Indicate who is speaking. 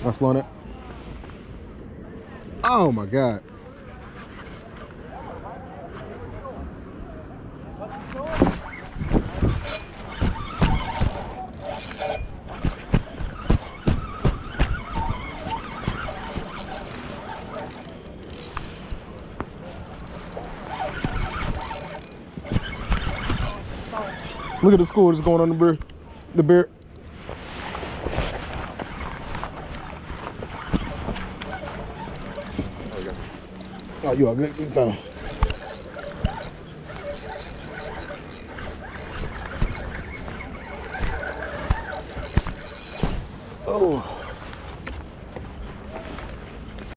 Speaker 1: Am I slowing it? Oh my God. Look at the school that's going on the beer. The beer. Oh, you are good. Good. Oh.